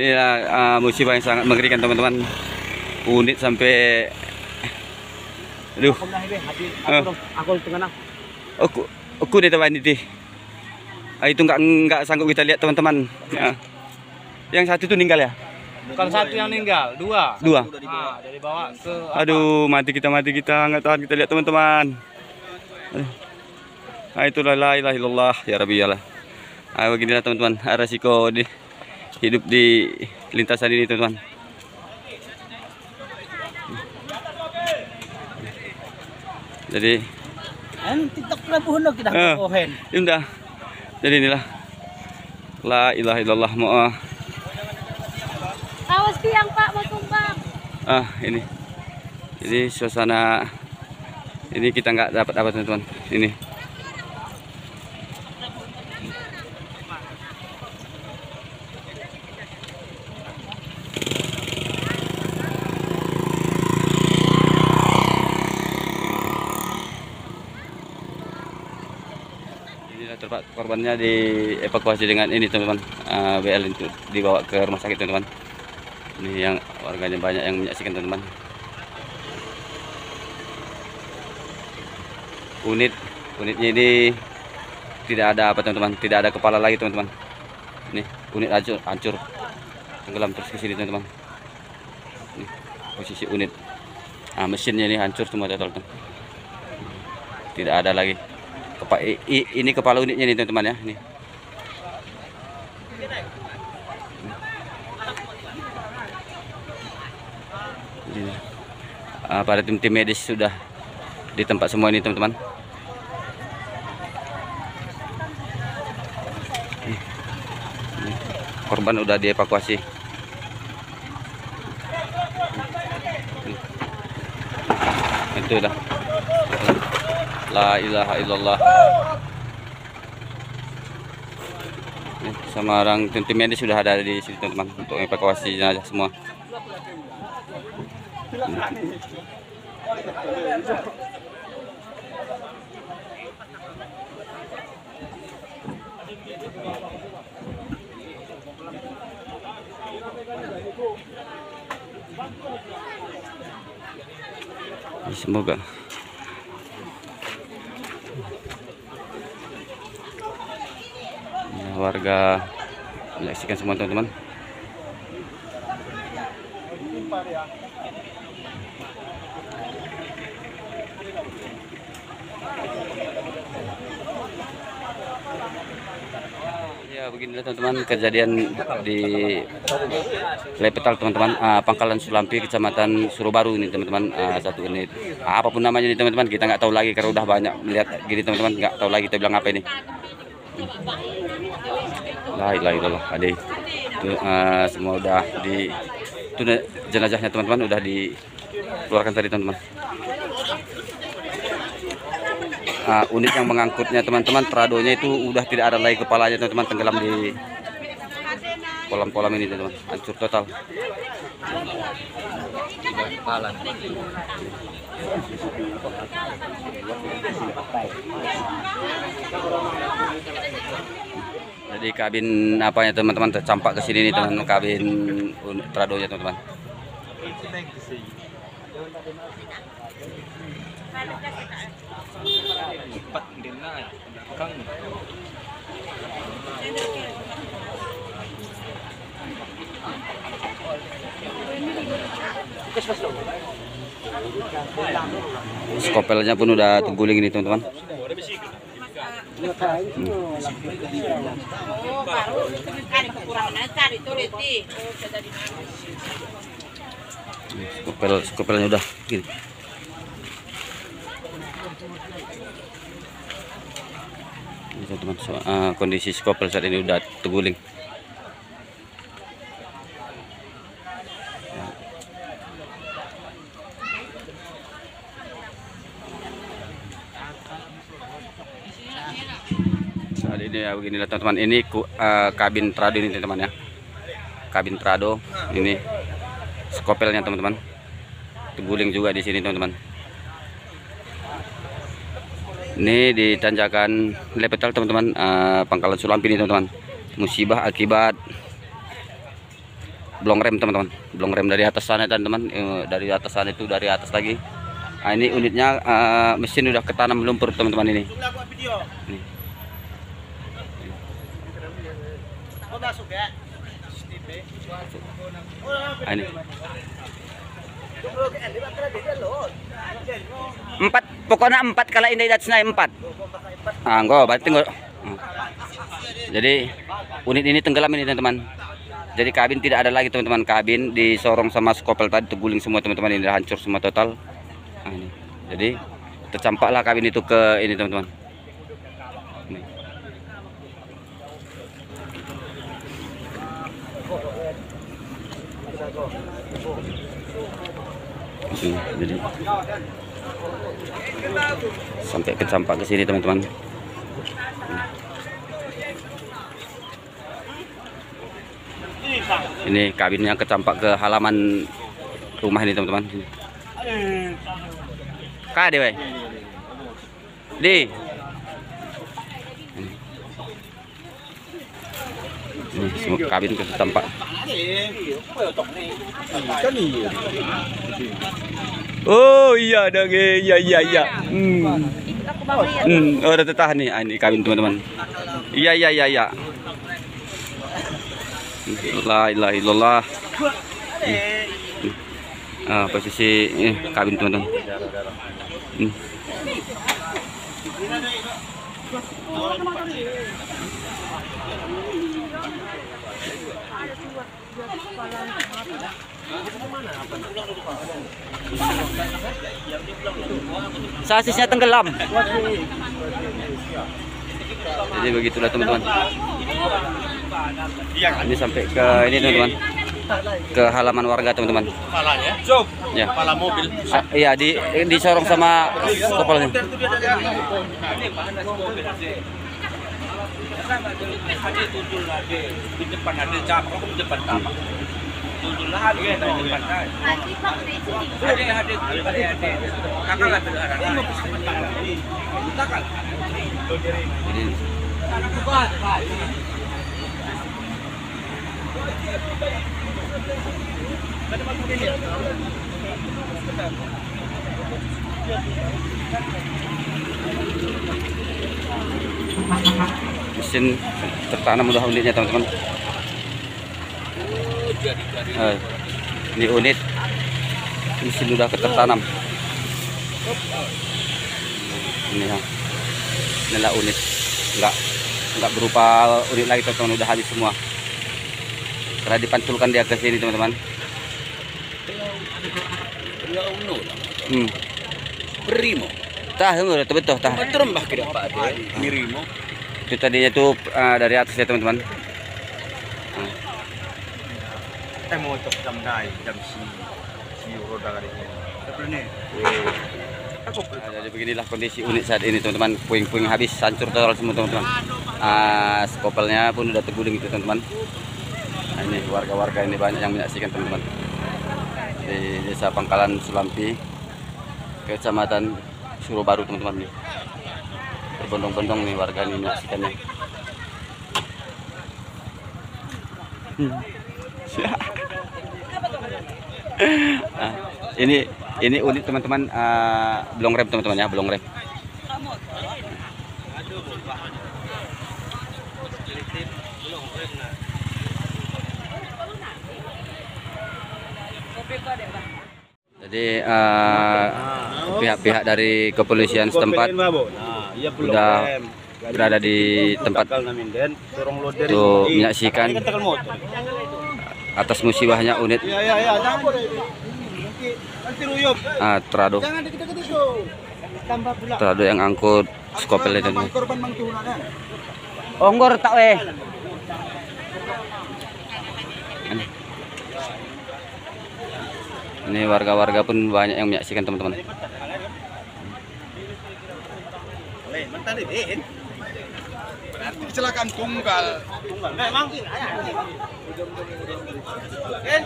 Inilah uh, musibah yang sangat mengerikan teman-teman. Unit sampai Aduh, Ah. ako tengah na. aku aku deh teman ini. Ah, itu nggak nggak sanggup kita lihat teman-teman. Ya. Yang satu itu meninggal ya? Bukan satu yang meninggal, dua. Dua. Nah, dari bawah ke Aduh, mati kita mati kita nggak tahan kita lihat teman-teman. Aduh. Ah, itulah la ilaha illallah ya Rabbi ya Allah. Ah, beginilah teman-teman, ah, resiko di hidup di lintasan ini teman-teman. Jadi, kita Ah. kohen. yun dah. Jadi inilah la ilaha illallah mo ah, Awas tiang pak mau tumbang. ah ini. Jadi suasana ini kita nggak dapat dapat teman-teman. Ini. Tempat korbannya dievakuasi dengan ini teman-teman. Ah, BL itu dibawa ke rumah sakit teman-teman. Ini yang warganya banyak yang menyaksikan teman-teman. Unit unitnya ini tidak ada apa teman-teman, tidak ada kepala lagi teman-teman. Nih unit hancur, hancur tenggelam terus ke sini teman-teman. Posisi unit. Ah mesinnya ini hancur semua total. Tidak ada lagi. Kepa ini kepala unitnya nih teman-teman ya. Ini. Ah, para tim-tim medis sudah di tempat semua ini teman-teman. Korban udah dievakuasi. Itu dah. La ilaha illallah. Nih, Semarang tim-tim medis sudah ada di sini teman-teman untuk evakuasi jenazah semua. Semoga warga menyaksikan semua teman-teman. Ya beginilah teman-teman kejadian di Lepetal teman-teman. Ah, Pangkalan Sulampi Kecamatan Surubaru ini teman-teman. Ah, satu unit Ah, apa pun namanya ini teman-teman kita nggak tahu lagi karena udah banyak melihat gini teman-teman. Nggak tahu lagi kita bilang apa ini La ilaha illallah ade itu ah, semua udah di itu na- jenazahnya teman-teman udah dikeluarkan tadi teman-teman. Ah, unit yang mengangkutnya teman-teman tradonya itu udah tidak ada lagi kepalanya teman-teman tenggelam di kolam-kolam ini teman-teman. Hancur total jadi kabin apanya teman-teman tercampak ke sini nih teman kabin tradonya teman-teman. Skopelnya pun udah terguling ini teman-teman Skopelnya udah so- ah, kondisi skopel saat ini udah terguling saat ini ya beginilah teman-teman. Ini ah, kabin trado ini teman-teman ya. Kabin trado ini. Skopelnya teman-teman. Terguling juga di sini teman-teman. Ini di tanjakan Lepetal teman-teman. Eh, Pangkalan Sulampi ini teman-teman. Musibah akibat. Belum rem teman-teman. Belum rem dari atas sana teman-teman. Eh, dari atas sana itu dari atas lagi. Nah, ini unitnya eh, mesin udah ketanam lumpur teman-teman Ini. Ah, ini. Empat. Pokoknya empat kalau ini datsnya empat. Ah enggak berarti enggak. Hmm. jadi unit ini tenggelam ini teman-teman. Jadi kabin tidak ada lagi teman-teman. Kabin disorong sama skopel tadi terguling semua teman-teman. Ini hancur semua total. Ini. jadi tercampaklah kabin itu ke ini teman-teman Ini, jadi sampai kecampak ke sini teman-teman. Ini kabinnya kecampak ke halaman rumah ini teman-teman. Kade weh. Di ini. Semua kabin kecampak oh iya dong iya iya iya hmm. Hmm, oh, udah tertahan nih. Ini kabin teman-teman. Iya iya iya iya. La ilaha illallah. Ah, posisi eh, kabin teman-teman. Hmm. Sasisnya tenggelam. Jadi begitulah teman-teman. Ini sampai ke ini teman-teman. Ke halaman warga teman-teman. Ya. Kepala mobil. Ah, iya di disorong sama kepalanya. Di depan ada di depan tapak. Lah ada di depan kan. Ada ada ada ada. Kakak lah berharap. Takal. Jadi mesin tertanam udah unitnya teman-teman. Eh, ini unit mesin udah tertanam. Ini ya. Inilah unit. Enggak enggak berupa unit lagi teman-teman udah habis semua. Karena dipantulkan dia ke sini teman-teman. Hmm. Primo. Tah, udah betul tah. Terembah ke depan ada. Mirimo. Itu tadinya tuh eh, dari atas ya teman-teman. Eh mau cok jam nai, jam si si roda kali ini. Nah, jadi beginilah kondisi unit saat ini teman-teman. Puing-puing habis, hancur total semua teman-teman. Ah, skopelnya pun udah terguling itu teman-teman. Nah, ini warga-warga ini banyak yang menyaksikan teman-teman. Di desa Pangkalan Sulampi, kecamatan Surobaru teman-teman nih. Berbondong-bondong nih warga ini menyaksikannya. Ah, ini ini unit teman-teman ah, belum rem teman-teman ya belum rem jadi ah, pihak-pihak dari kepolisian setempat Nah, iya berada di tempat. Tuh, Ih, menyaksikan. kan atas musibahnya unit Iya iya iya, ah, pula. Trado yang angkut skopel itu. Onggor tak weh. Ini warga-warga pun banyak yang menyaksikan teman-teman. Leh, mental ini. Berarti kecelakaan tunggal. Tunggal. Memang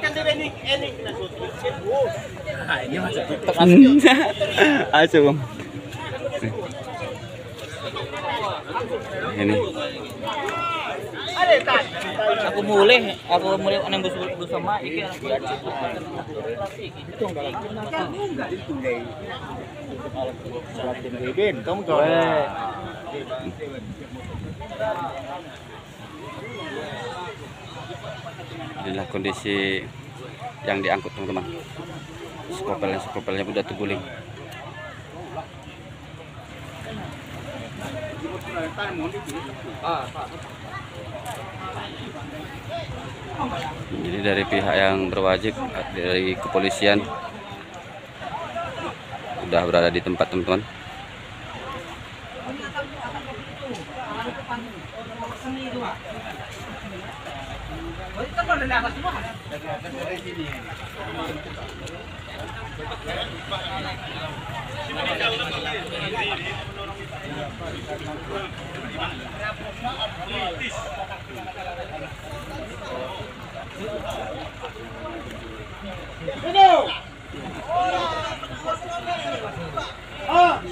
Kan ini ini ini masuk Asu. Ini. Aku mulai, aku mulai anang bus bus sama iki bulan Itu inilah kondisi yang diangkut teman-teman. Skopelnya skopelnya udah terguling jadi dari pihak yang berwajib dari kepolisian sudah berada di tempat teman-teman Ah!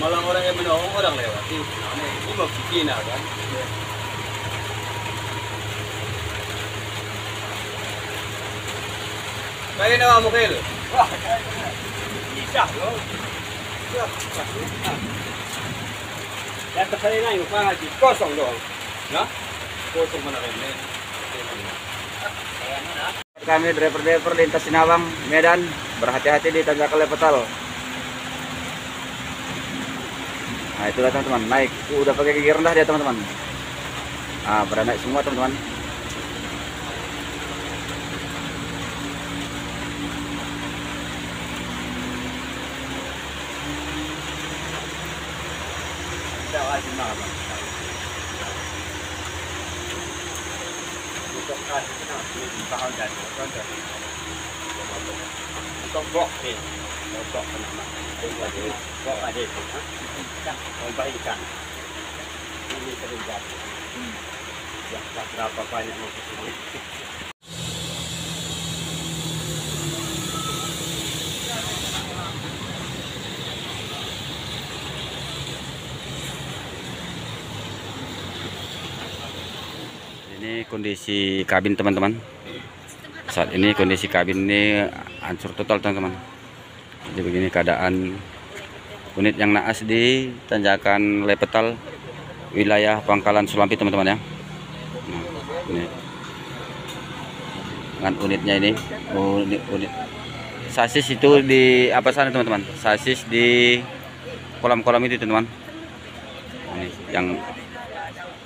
Malah orang yang menolong orang lewat. Ini mau Cina kan. Kaya na mo Kel. Isa, no? Dapat saya na yung pangaji. Kosong doon. Na? Kosong mana rin. Kami driver-driver lintas Sinawang, Medan, berhati-hati di Tanjakan Lepetal. Nah itulah teman-teman, naik. Uh, udah pakai gigi rendah dia teman-teman. Ah, pada naik semua teman-teman. Untuk bok ni. Berapa banyak mau ke sini. Ini kondisi kabin teman-teman. Saat ini kondisi kabin ini hancur total teman-teman. Jadi begini keadaan unit yang naas di tanjakan Lepetal wilayah Pangkalan Sulampi teman-teman ya. Nah, ini. Dengan unitnya ini unit unit sasis itu di apa sana teman-teman? Sasis di kolam-kolam itu teman-teman. Ini yang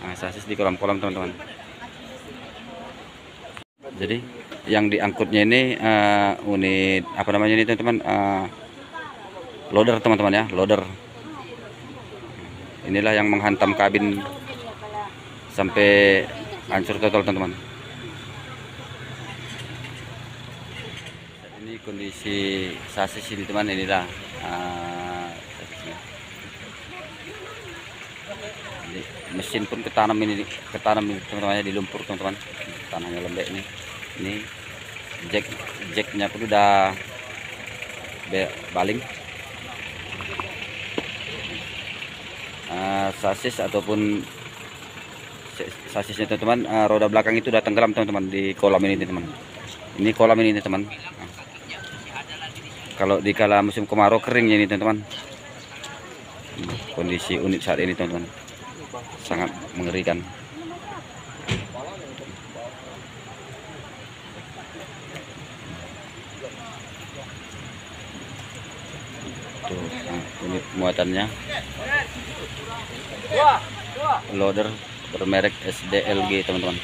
nah, sasis di kolam-kolam teman-teman. Jadi yang diangkutnya ini eh, unit apa namanya ini teman-teman eh, loader teman-teman ya loader. Inilah yang menghantam kabin sampai hancur total teman-teman. Ini kondisi sasis ini teman inilah. Jadi, mesin pun ketanam ini ketanam teman-teman ya, di lumpur teman-teman tanahnya lembek ini ini jack jacknya pun udah baling. Eh, sasis ataupun sa- sasisnya teman-teman eh, roda belakang itu udah tenggelam teman-teman di kolam ini teman ini kolam ini teman Nah. kalau di kala musim kemarau keringnya ini teman-teman. Hmm, kondisi unit saat ini teman-teman. Sangat mengerikan tuh unit muatannya. Loader bermerek SDLG teman-teman